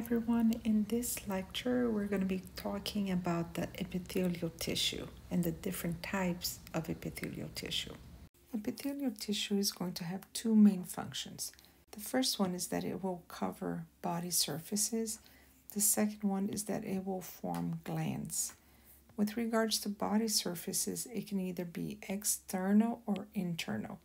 everyone. In this lecture, we're going to be talking about the epithelial tissue and the different types of epithelial tissue. Epithelial tissue is going to have two main functions. The first one is that it will cover body surfaces. The second one is that it will form glands. With regards to body surfaces, it can either be external or internal.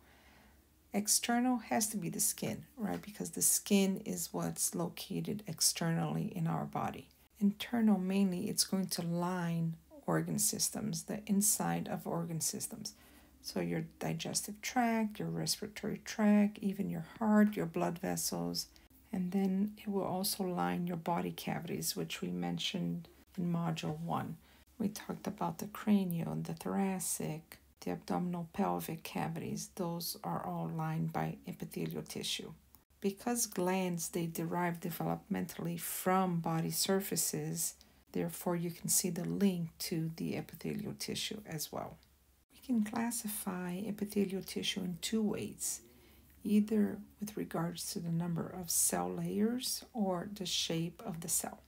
External has to be the skin, right? Because the skin is what's located externally in our body. Internal, mainly, it's going to line organ systems, the inside of organ systems. So, your digestive tract, your respiratory tract, even your heart, your blood vessels. And then it will also line your body cavities, which we mentioned in Module 1. We talked about the cranial, and the thoracic, the abdominal pelvic cavities, those are all lined by epithelial tissue. Because glands they derive developmentally from body surfaces, therefore you can see the link to the epithelial tissue as well. We can classify epithelial tissue in two ways, either with regards to the number of cell layers or the shape of the cell.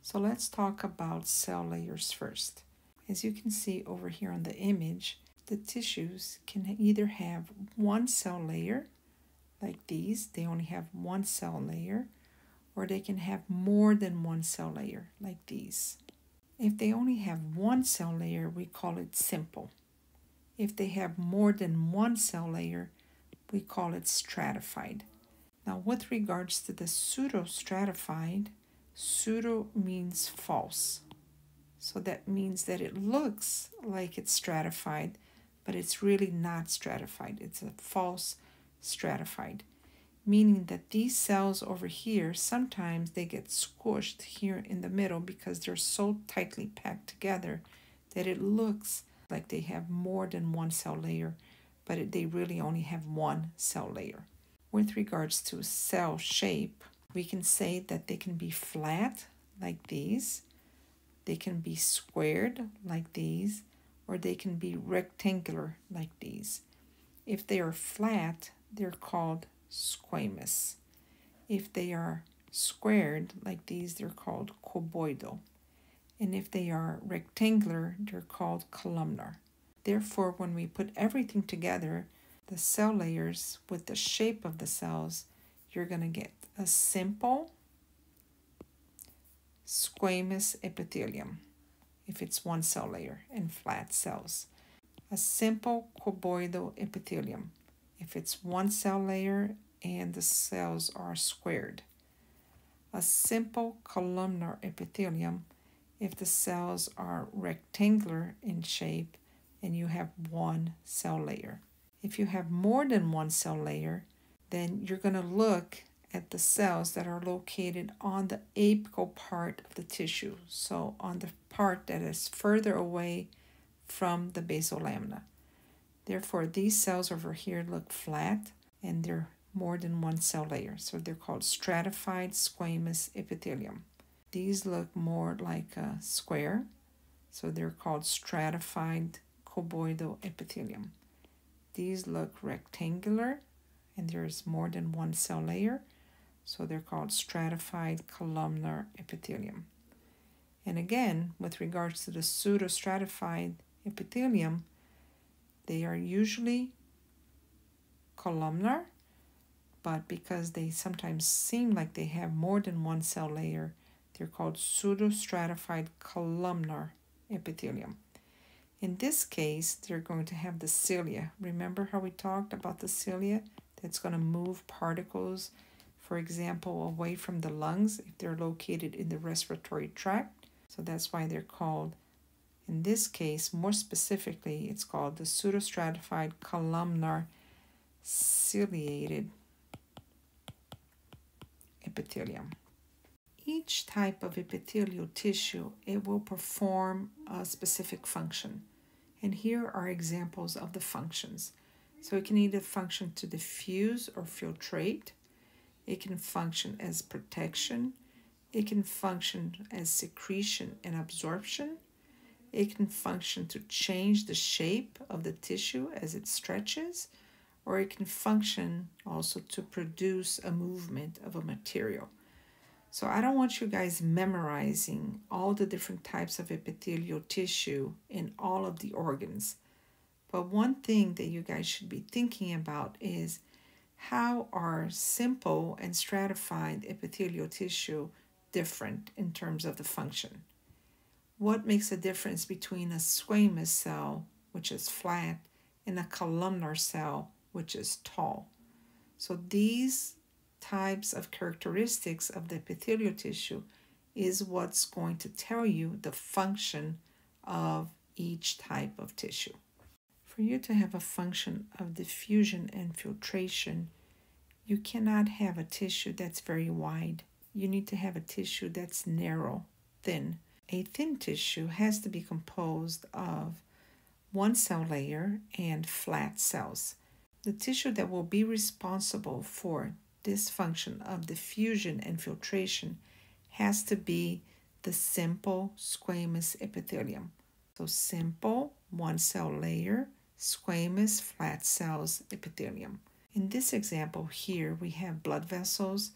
So let's talk about cell layers first. As you can see over here on the image, the tissues can either have one cell layer, like these, they only have one cell layer, or they can have more than one cell layer, like these. If they only have one cell layer, we call it simple. If they have more than one cell layer, we call it stratified. Now, with regards to the pseudo-stratified, pseudo means false. So that means that it looks like it's stratified, but it's really not stratified. It's a false stratified, meaning that these cells over here, sometimes they get squished here in the middle because they're so tightly packed together that it looks like they have more than one cell layer, but it, they really only have one cell layer. With regards to cell shape, we can say that they can be flat like these, they can be squared like these, or they can be rectangular like these. If they are flat, they're called squamous. If they are squared like these, they're called cuboidal. And if they are rectangular, they're called columnar. Therefore, when we put everything together, the cell layers with the shape of the cells, you're going to get a simple squamous epithelium if it's one cell layer and flat cells. A simple cuboidal epithelium if it's one cell layer and the cells are squared. A simple columnar epithelium if the cells are rectangular in shape and you have one cell layer. If you have more than one cell layer, then you're going to look at the cells that are located on the apical part of the tissue, so on the part that is further away from the basal lamina. Therefore, these cells over here look flat and they're more than one cell layer, so they're called stratified squamous epithelium. These look more like a square, so they're called stratified cuboidal epithelium. These look rectangular and there's more than one cell layer, so they're called stratified columnar epithelium. And again, with regards to the pseudostratified epithelium, they are usually columnar, but because they sometimes seem like they have more than one cell layer, they're called pseudostratified columnar epithelium. In this case, they're going to have the cilia. Remember how we talked about the cilia? That's going to move particles for example, away from the lungs if they're located in the respiratory tract. So that's why they're called, in this case, more specifically, it's called the pseudostratified columnar ciliated epithelium. Each type of epithelial tissue, it will perform a specific function. And here are examples of the functions. So it can either function to diffuse or filtrate, it can function as protection. It can function as secretion and absorption. It can function to change the shape of the tissue as it stretches, or it can function also to produce a movement of a material. So I don't want you guys memorizing all the different types of epithelial tissue in all of the organs. But one thing that you guys should be thinking about is how are simple and stratified epithelial tissue different in terms of the function? What makes a difference between a squamous cell, which is flat, and a columnar cell, which is tall? So these types of characteristics of the epithelial tissue is what's going to tell you the function of each type of tissue. For you to have a function of diffusion and filtration, you cannot have a tissue that's very wide. You need to have a tissue that's narrow, thin. A thin tissue has to be composed of one cell layer and flat cells. The tissue that will be responsible for this function of diffusion and filtration has to be the simple squamous epithelium. So simple one cell layer, squamous flat cells epithelium. In this example here, we have blood vessels,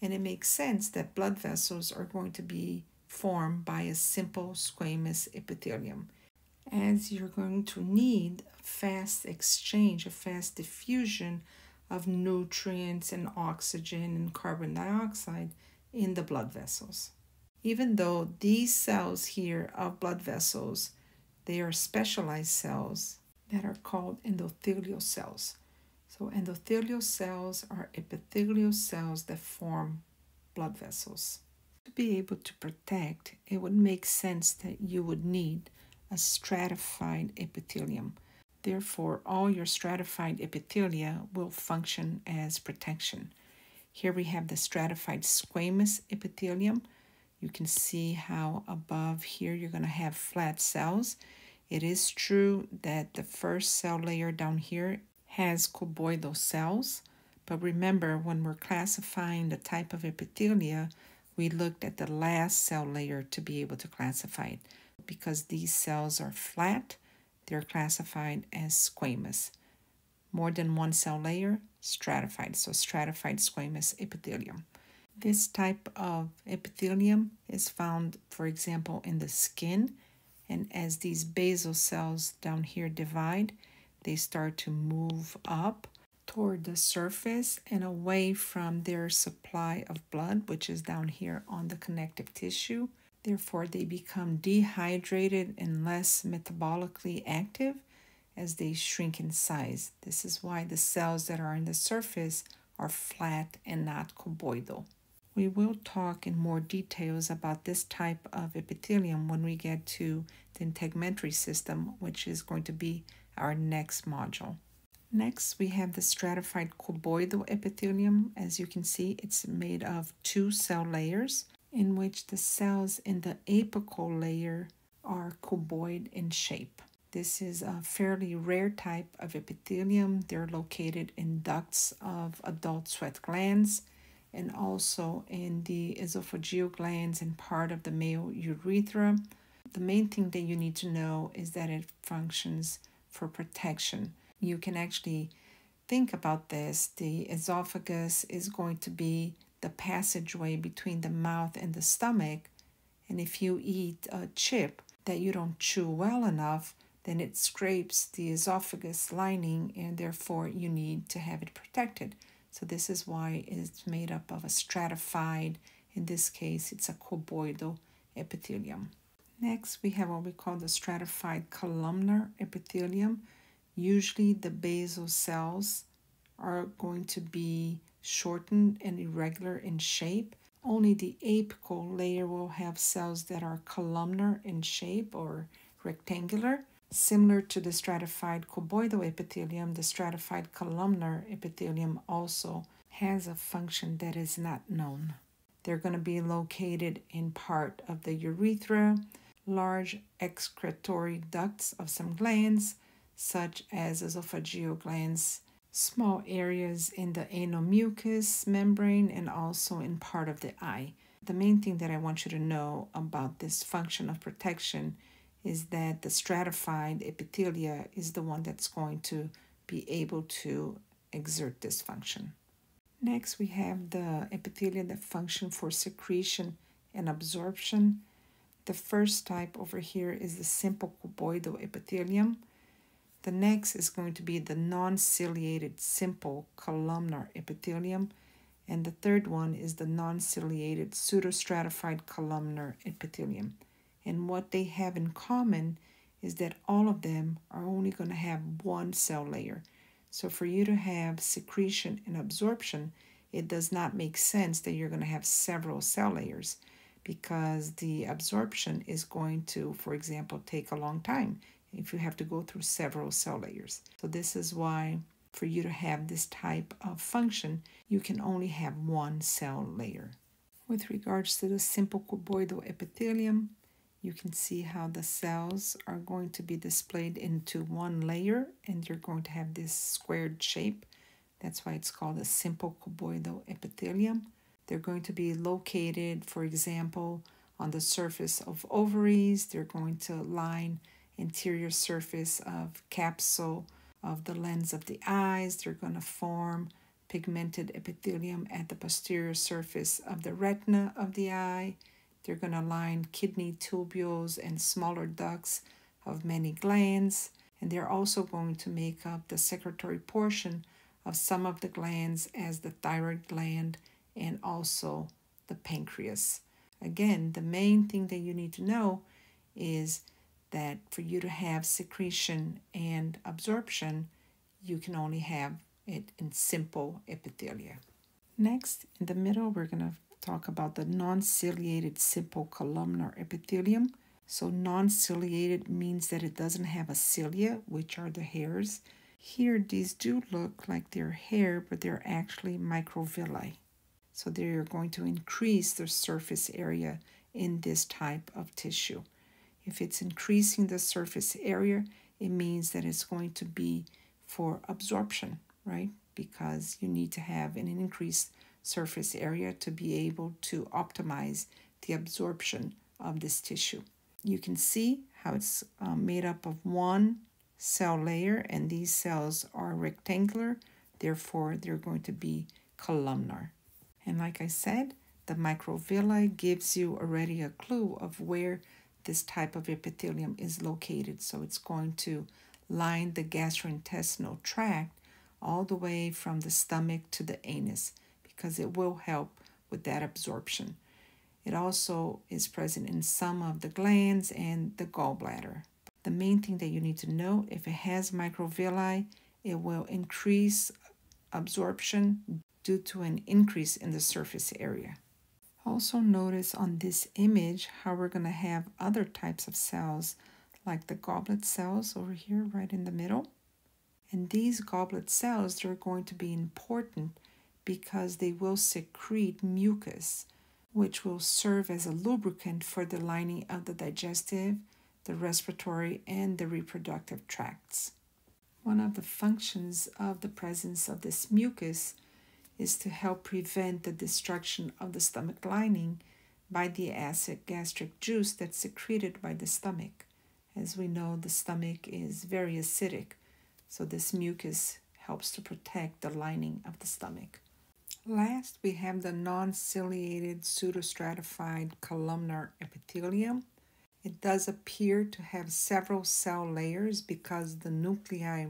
and it makes sense that blood vessels are going to be formed by a simple squamous epithelium, as you're going to need a fast exchange, a fast diffusion of nutrients and oxygen and carbon dioxide in the blood vessels. Even though these cells here of blood vessels, they are specialized cells that are called endothelial cells. So endothelial cells are epithelial cells that form blood vessels. To be able to protect, it would make sense that you would need a stratified epithelium Therefore, all your stratified epithelia will function as protection. Here we have the stratified squamous epithelium. You can see how above here you're going to have flat cells. It is true that the first cell layer down here has cuboidal cells, but remember when we're classifying the type of epithelia, we looked at the last cell layer to be able to classify it. Because these cells are flat, they're classified as squamous. More than one cell layer, stratified, so stratified squamous epithelium. This type of epithelium is found, for example, in the skin, and as these basal cells down here divide, they start to move up toward the surface and away from their supply of blood, which is down here on the connective tissue. Therefore, they become dehydrated and less metabolically active as they shrink in size. This is why the cells that are on the surface are flat and not cuboidal. We will talk in more details about this type of epithelium when we get to the integumentary system, which is going to be our next module. Next, we have the stratified cuboidal epithelium. As you can see, it's made of two cell layers in which the cells in the apical layer are cuboid in shape. This is a fairly rare type of epithelium. They're located in ducts of adult sweat glands and also in the esophageal glands and part of the male urethra. The main thing that you need to know is that it functions for protection. You can actually think about this. The esophagus is going to be the passageway between the mouth and the stomach. And if you eat a chip that you don't chew well enough, then it scrapes the esophagus lining and therefore you need to have it protected. So this is why it's made up of a stratified, in this case, it's a cuboidal epithelium. Next, we have what we call the stratified columnar epithelium. Usually the basal cells are going to be shortened and irregular in shape. Only the apical layer will have cells that are columnar in shape or rectangular. Similar to the stratified epithelium, the stratified columnar epithelium also has a function that is not known. They're going to be located in part of the urethra, large excretory ducts of some glands, such as esophageal glands small areas in the anal mucous membrane and also in part of the eye. The main thing that I want you to know about this function of protection is that the stratified epithelia is the one that's going to be able to exert this function. Next, we have the epithelia that function for secretion and absorption. The first type over here is the simple cuboidal epithelium. The next is going to be the non-ciliated simple columnar epithelium. And the third one is the non-ciliated pseudostratified columnar epithelium. And what they have in common is that all of them are only going to have one cell layer. So for you to have secretion and absorption, it does not make sense that you're going to have several cell layers because the absorption is going to, for example, take a long time if you have to go through several cell layers. So this is why for you to have this type of function, you can only have one cell layer. With regards to the simple cuboidal epithelium, you can see how the cells are going to be displayed into one layer and you're going to have this squared shape. That's why it's called a simple cuboidal epithelium. They're going to be located, for example, on the surface of ovaries. They're going to line interior surface of capsule of the lens of the eyes. They're going to form pigmented epithelium at the posterior surface of the retina of the eye. They're going to line kidney tubules and smaller ducts of many glands. And they're also going to make up the secretory portion of some of the glands as the thyroid gland and also the pancreas. Again, the main thing that you need to know is that for you to have secretion and absorption, you can only have it in simple epithelia. Next, in the middle, we're going to talk about the non-ciliated simple columnar epithelium. So non-ciliated means that it doesn't have a cilia, which are the hairs. Here, these do look like they're hair, but they're actually microvilli. So they're going to increase the surface area in this type of tissue. If it's increasing the surface area, it means that it's going to be for absorption, right? Because you need to have an increased surface area to be able to optimize the absorption of this tissue. You can see how it's um, made up of one cell layer and these cells are rectangular, therefore they're going to be columnar. And like I said, the microvilli gives you already a clue of where this type of epithelium is located. So it's going to line the gastrointestinal tract all the way from the stomach to the anus because it will help with that absorption. It also is present in some of the glands and the gallbladder. The main thing that you need to know if it has microvilli, it will increase absorption due to an increase in the surface area. Also notice on this image how we're going to have other types of cells like the goblet cells over here right in the middle. And these goblet cells, they're going to be important because they will secrete mucus, which will serve as a lubricant for the lining of the digestive, the respiratory, and the reproductive tracts. One of the functions of the presence of this mucus is to help prevent the destruction of the stomach lining by the acid gastric juice that's secreted by the stomach. As we know, the stomach is very acidic, so this mucus helps to protect the lining of the stomach. Last, we have the non-ciliated pseudostratified columnar epithelium. It does appear to have several cell layers because the nuclei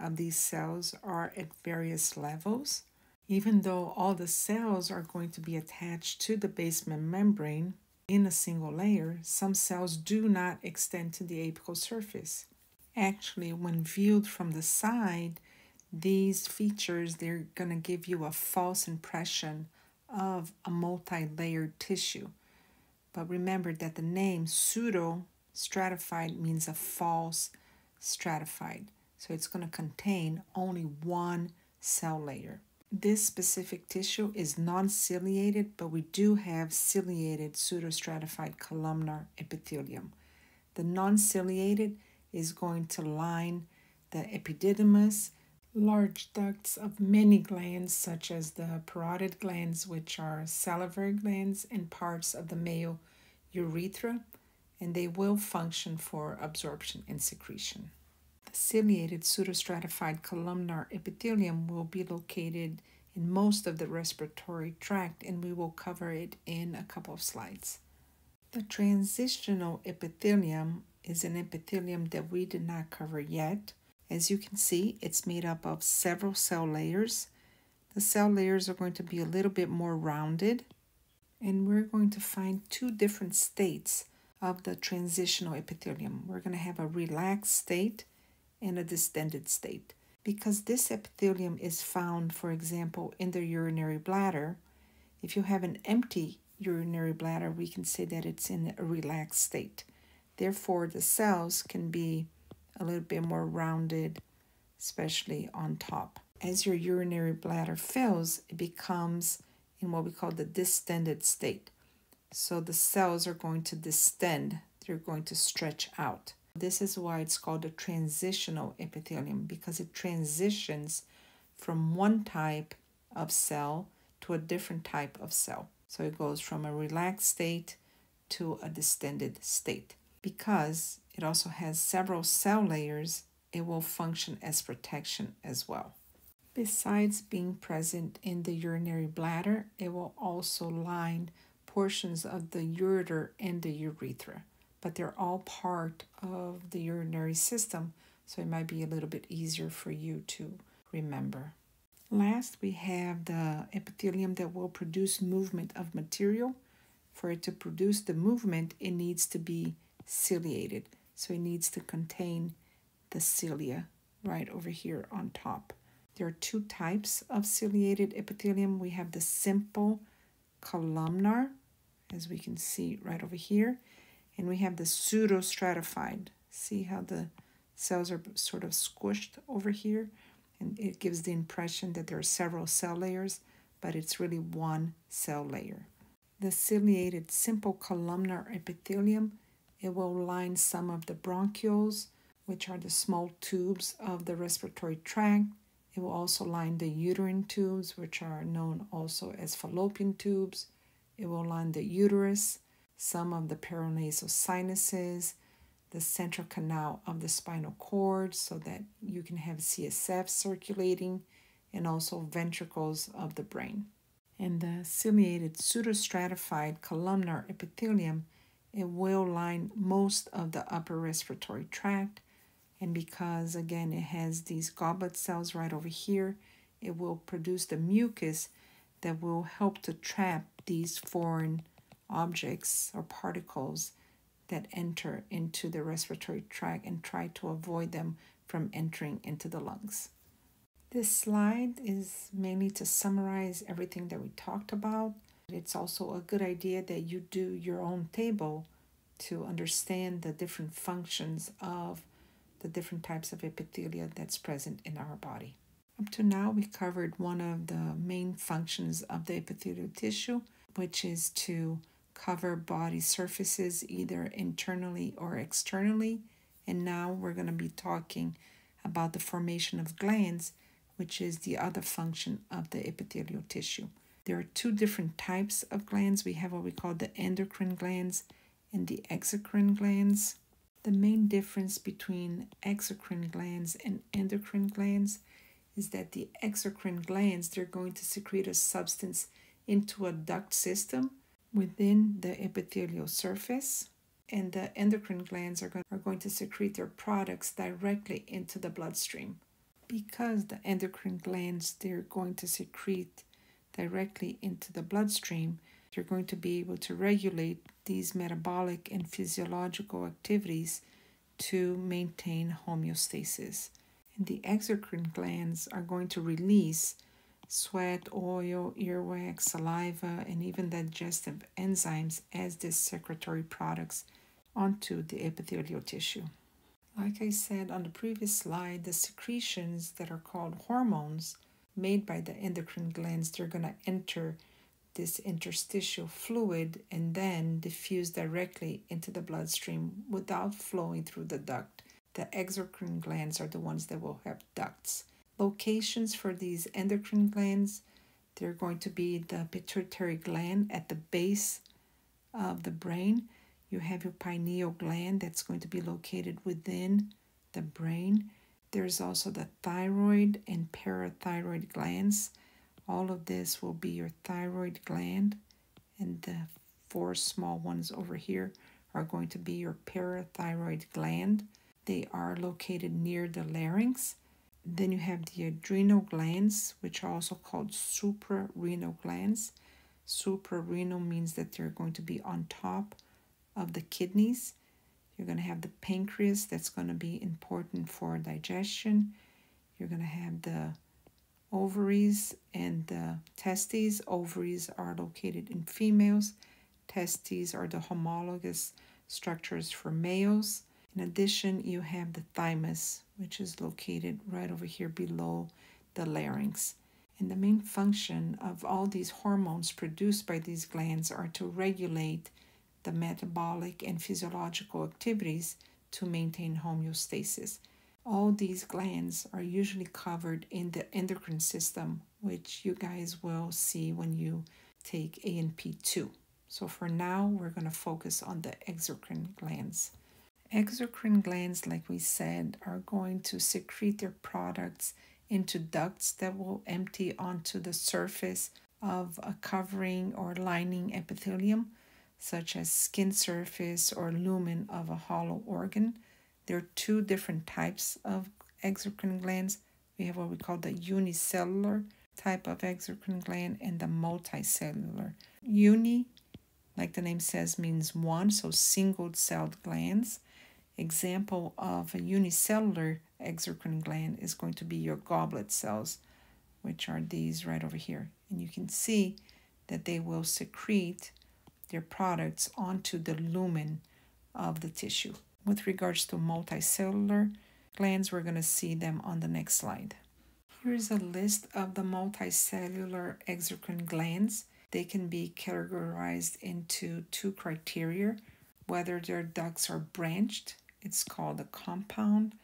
of these cells are at various levels. Even though all the cells are going to be attached to the basement membrane in a single layer, some cells do not extend to the apical surface. Actually, when viewed from the side, these features they're going to give you a false impression of a multi-layered tissue. But remember that the name pseudo stratified means a false stratified. So it's going to contain only one cell layer. This specific tissue is non-ciliated, but we do have ciliated pseudostratified columnar epithelium. The non-ciliated is going to line the epididymis, large ducts of many glands, such as the parotid glands, which are salivary glands, and parts of the male urethra, and they will function for absorption and secretion. Ciliated pseudostratified columnar epithelium will be located in most of the respiratory tract, and we will cover it in a couple of slides. The transitional epithelium is an epithelium that we did not cover yet. As you can see, it's made up of several cell layers. The cell layers are going to be a little bit more rounded, and we're going to find two different states of the transitional epithelium. We're going to have a relaxed state and a distended state. Because this epithelium is found, for example, in the urinary bladder, if you have an empty urinary bladder, we can say that it's in a relaxed state. Therefore, the cells can be a little bit more rounded, especially on top. As your urinary bladder fills, it becomes in what we call the distended state. So the cells are going to distend, they're going to stretch out. This is why it's called a transitional epithelium because it transitions from one type of cell to a different type of cell. So it goes from a relaxed state to a distended state. Because it also has several cell layers, it will function as protection as well. Besides being present in the urinary bladder, it will also line portions of the ureter and the urethra, but they're all part of the urinary system, so it might be a little bit easier for you to remember. Last, we have the epithelium that will produce movement of material. For it to produce the movement, it needs to be ciliated. So it needs to contain the cilia right over here on top. There are two types of ciliated epithelium. We have the simple columnar, as we can see right over here, and we have the pseudostratified. See how the cells are sort of squished over here? and it gives the impression that there are several cell layers, but it's really one cell layer. The ciliated simple columnar epithelium, it will line some of the bronchioles, which are the small tubes of the respiratory tract. It will also line the uterine tubes, which are known also as fallopian tubes. It will line the uterus, some of the paranasal sinuses, the central canal of the spinal cord so that you can have CSF circulating and also ventricles of the brain. And the ciliated pseudostratified columnar epithelium, it will line most of the upper respiratory tract. And because, again, it has these goblet cells right over here, it will produce the mucus that will help to trap these foreign objects or particles that enter into the respiratory tract and try to avoid them from entering into the lungs. This slide is mainly to summarize everything that we talked about. It's also a good idea that you do your own table to understand the different functions of the different types of epithelia that's present in our body. Up to now, we covered one of the main functions of the epithelial tissue, which is to cover body surfaces either internally or externally. And now we're going to be talking about the formation of glands, which is the other function of the epithelial tissue. There are two different types of glands. We have what we call the endocrine glands and the exocrine glands. The main difference between exocrine glands and endocrine glands is that the exocrine glands, they're going to secrete a substance into a duct system within the epithelial surface, and the endocrine glands are, are going to secrete their products directly into the bloodstream. Because the endocrine glands they're going to secrete directly into the bloodstream, they're going to be able to regulate these metabolic and physiological activities to maintain homeostasis. And the exocrine glands are going to release sweat, oil, earwax, saliva, and even digestive enzymes as the secretory products onto the epithelial tissue. Like I said on the previous slide, the secretions that are called hormones made by the endocrine glands, they're going to enter this interstitial fluid and then diffuse directly into the bloodstream without flowing through the duct. The exocrine glands are the ones that will have ducts locations for these endocrine glands. They're going to be the pituitary gland at the base of the brain. You have your pineal gland that's going to be located within the brain. There's also the thyroid and parathyroid glands, All of this will be your thyroid gland, and the four small ones over here are going to be your parathyroid gland. They are located near the larynx. Then you have the adrenal glands, which are also called suprarenal glands. Suprarenal means that they're going to be on top of the kidneys. You're going to have the pancreas, that's going to be important for digestion. You're going to have the ovaries and the testes. Ovaries are located in females, testes are the homologous structures for males. In addition, you have the thymus, which is located right over here below the larynx. And the main function of all these hormones produced by these glands are to regulate the metabolic and physiological activities to maintain homeostasis. All these glands are usually covered in the endocrine system, which you guys will see when you take ANP2. So for now, we're going to focus on the exocrine glands. Exocrine glands, like we said, are going to secrete their products into ducts that will empty onto the surface of a covering or lining epithelium, such as skin surface or lumen of a hollow organ. There are two different types of exocrine glands. We have what we call the unicellular type of exocrine gland and the multicellular. Uni, like the name says, means one, so single celled glands. Example of a unicellular exocrine gland is going to be your goblet cells, which are these right over here. And you can see that they will secrete their products onto the lumen of the tissue. With regards to multicellular glands, we're going to see them on the next slide. Here's a list of the multicellular exocrine glands. They can be categorized into two criteria whether their ducts are branched, it's called a compound,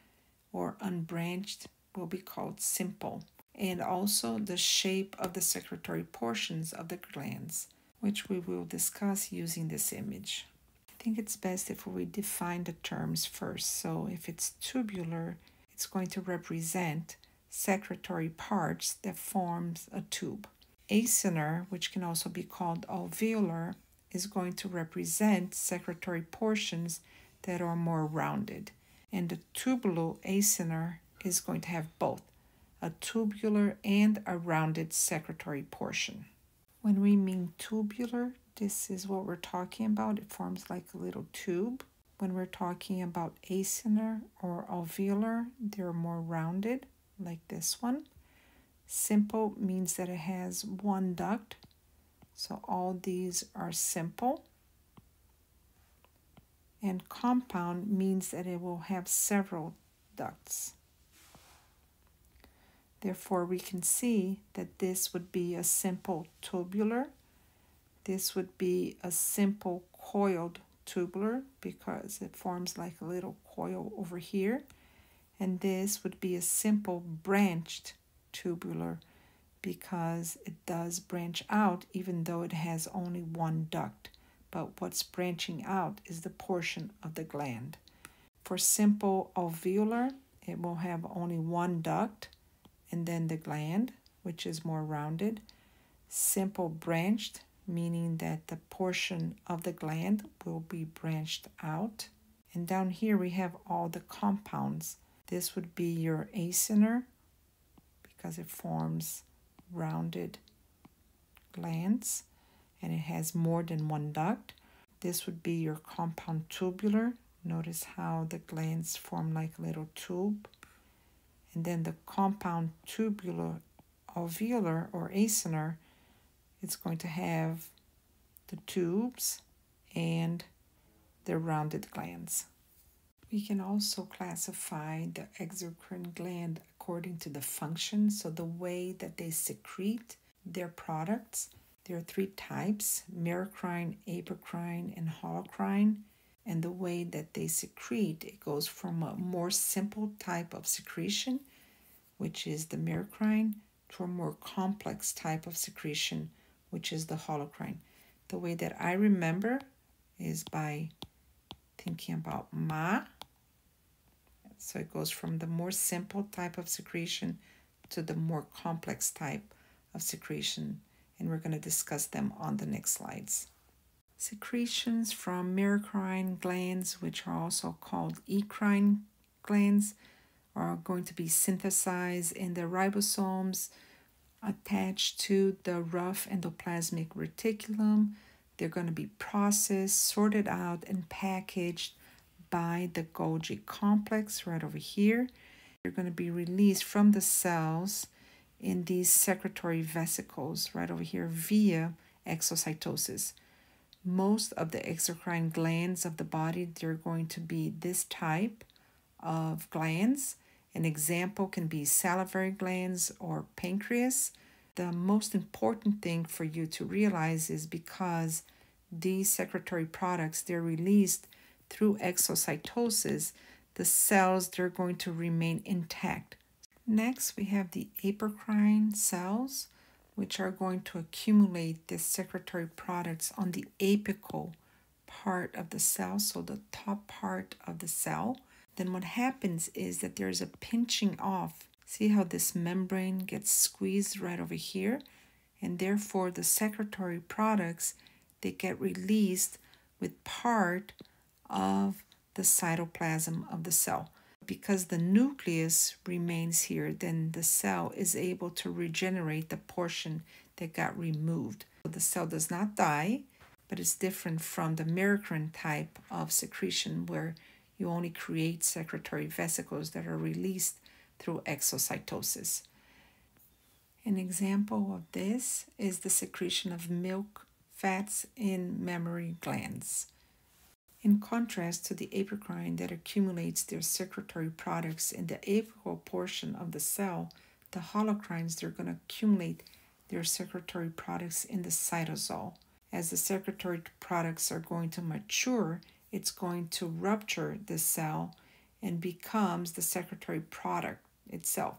or unbranched will be called simple, and also the shape of the secretory portions of the glands, which we will discuss using this image. I think it's best if we define the terms first. So if it's tubular, it's going to represent secretory parts that forms a tube. Acinar, which can also be called alveolar, is going to represent secretory portions that are more rounded and the tubular acinar is going to have both a tubular and a rounded secretory portion. When we mean tubular, this is what we're talking about. It forms like a little tube. When we're talking about acinar or alveolar, they're more rounded, like this one. Simple means that it has one duct. So all these are simple and compound means that it will have several ducts. Therefore, we can see that this would be a simple tubular. This would be a simple coiled tubular because it forms like a little coil over here. And this would be a simple branched tubular because it does branch out even though it has only one duct but what's branching out is the portion of the gland. For simple alveolar, it will have only one duct and then the gland, which is more rounded. Simple branched, meaning that the portion of the gland will be branched out. And down here we have all the compounds. This would be your acinar because it forms rounded glands and it has more than one duct. This would be your compound tubular. Notice how the glands form like a little tube. And then the compound tubular alveolar or acinar, it's going to have the tubes and the rounded glands. We can also classify the exocrine gland according to the function, so the way that they secrete their products. There are three types merocrine, apocrine, and holocrine. And the way that they secrete, it goes from a more simple type of secretion, which is the merocrine, to a more complex type of secretion, which is the holocrine. The way that I remember is by thinking about ma. So it goes from the more simple type of secretion to the more complex type of secretion, and we're going to discuss them on the next slides. Secretions from merocrine glands, which are also called eccrine glands, are going to be synthesized in the ribosomes attached to the rough endoplasmic reticulum. They're going to be processed, sorted out, and packaged by the Golgi complex right over here. They're going to be released from the cells in these secretory vesicles right over here via exocytosis. Most of the exocrine glands of the body, they're going to be this type of glands an example can be salivary glands or pancreas. The most important thing for you to realize is because these secretory products they're released through exocytosis, the cells they're going to remain intact. Next, we have the apocrine cells, which are going to accumulate the secretory products on the apical part of the cell, so the top part of the cell then what happens is that there's a pinching off. See how this membrane gets squeezed right over here? And therefore the secretory products, they get released with part of the cytoplasm of the cell. Because the nucleus remains here, then the cell is able to regenerate the portion that got removed. The cell does not die, but it's different from the merocrine type of secretion where you only create secretory vesicles that are released through exocytosis. An example of this is the secretion of milk fats in mammary glands. In contrast to the apocrine that accumulates their secretory products in the apical portion of the cell, the holocrines they're going to accumulate their secretory products in the cytosol. As the secretory products are going to mature, it's going to rupture the cell and becomes the secretory product itself.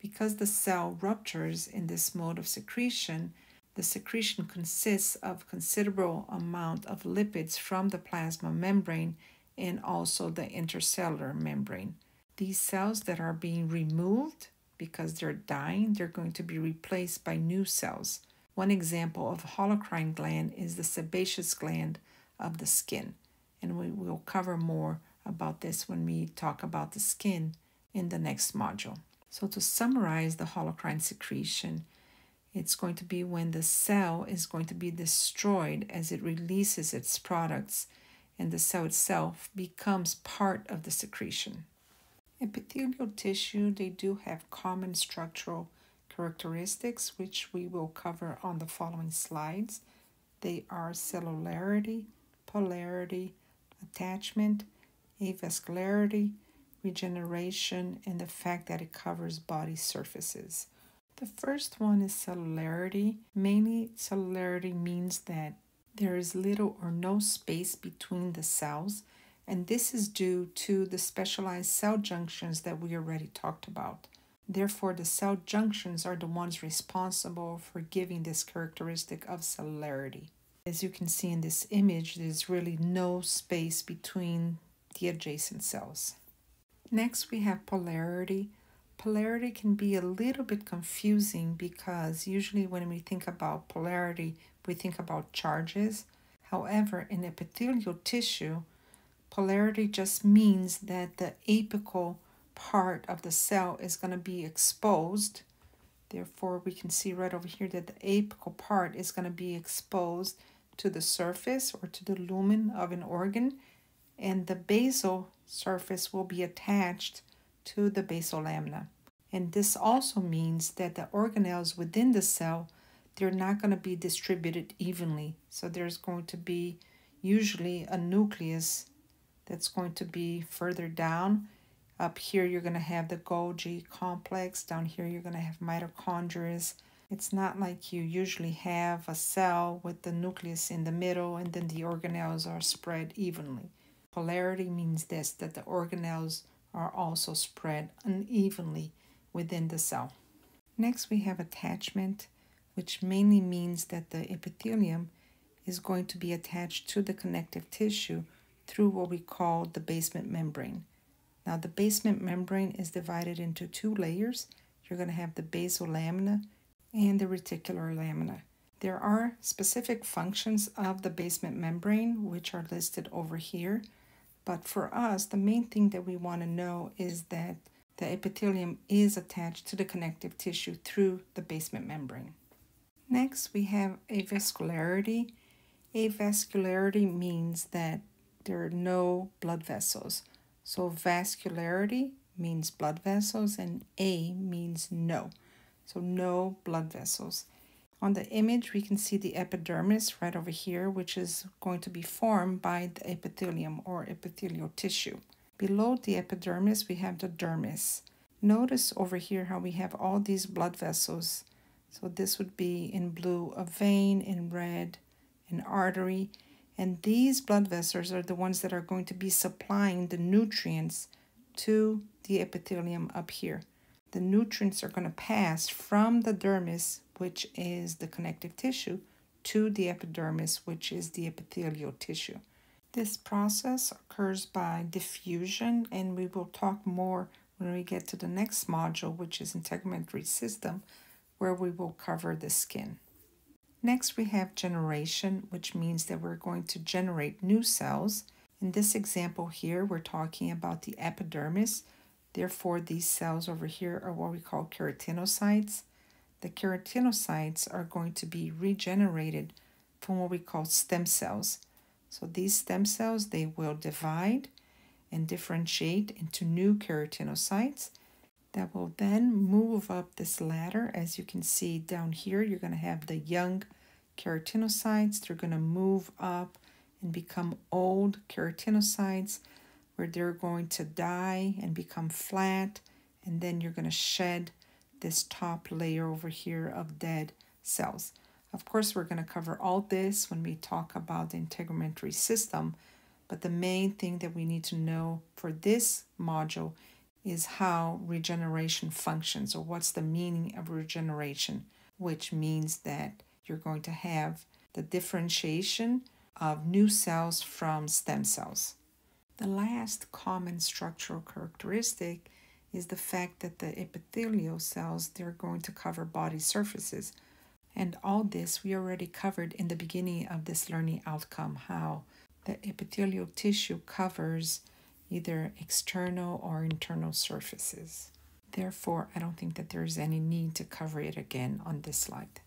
Because the cell ruptures in this mode of secretion, the secretion consists of considerable amount of lipids from the plasma membrane and also the intercellular membrane. These cells that are being removed because they're dying, they're going to be replaced by new cells. One example of holocrine gland is the sebaceous gland of the skin and we will cover more about this when we talk about the skin in the next module. So to summarize the holocrine secretion, it's going to be when the cell is going to be destroyed as it releases its products and the cell itself becomes part of the secretion. Epithelial tissue, they do have common structural characteristics, which we will cover on the following slides. They are cellularity, polarity, attachment, avascularity, regeneration, and the fact that it covers body surfaces. The first one is cellularity. Mainly, cellularity means that there is little or no space between the cells, and this is due to the specialized cell junctions that we already talked about. Therefore, the cell junctions are the ones responsible for giving this characteristic of cellularity. As you can see in this image, there's really no space between the adjacent cells. Next, we have polarity. Polarity can be a little bit confusing because usually when we think about polarity, we think about charges. However, in epithelial tissue, polarity just means that the apical part of the cell is going to be exposed. Therefore, we can see right over here that the apical part is going to be exposed to the surface or to the lumen of an organ, and the basal surface will be attached to the basal lamina. And this also means that the organelles within the cell, they're not going to be distributed evenly. So there's going to be usually a nucleus that's going to be further down. Up here, you're going to have the Golgi complex. Down here, you're going to have mitochondria it's not like you usually have a cell with the nucleus in the middle and then the organelles are spread evenly. Polarity means this, that the organelles are also spread unevenly within the cell. Next, we have attachment, which mainly means that the epithelium is going to be attached to the connective tissue through what we call the basement membrane. Now, the basement membrane is divided into two layers. You're going to have the basal lamina and the reticular lamina. There are specific functions of the basement membrane which are listed over here, but for us, the main thing that we want to know is that the epithelium is attached to the connective tissue through the basement membrane. Next, we have avascularity. Avascularity means that there are no blood vessels. So vascularity means blood vessels and A means no. So no blood vessels. On the image, we can see the epidermis right over here, which is going to be formed by the epithelium or epithelial tissue. Below the epidermis, we have the dermis. Notice over here how we have all these blood vessels. So this would be in blue a vein, in red an artery, and these blood vessels are the ones that are going to be supplying the nutrients to the epithelium up here. The nutrients are going to pass from the dermis which is the connective tissue, to the epidermis, which is the epithelial tissue. This process occurs by diffusion, and we will talk more when we get to the next module, which is integumentary system, where we will cover the skin. Next, we have generation, which means that we're going to generate new cells. In this example here, we're talking about the epidermis. Therefore, these cells over here are what we call keratinocytes the keratinocytes are going to be regenerated from what we call stem cells. So these stem cells, they will divide and differentiate into new keratinocytes that will then move up this ladder. As you can see down here, you're going to have the young keratinocytes. They're going to move up and become old keratinocytes where they're going to die and become flat. And then you're going to shed this top layer over here of dead cells. Of course, we're going to cover all this when we talk about the integumentary system, but the main thing that we need to know for this module is how regeneration functions or what's the meaning of regeneration, which means that you're going to have the differentiation of new cells from stem cells. The last common structural characteristic is the fact that the epithelial cells they're going to cover body surfaces and all this we already covered in the beginning of this learning outcome how the epithelial tissue covers either external or internal surfaces. Therefore i don't think that there's any need to cover it again on this slide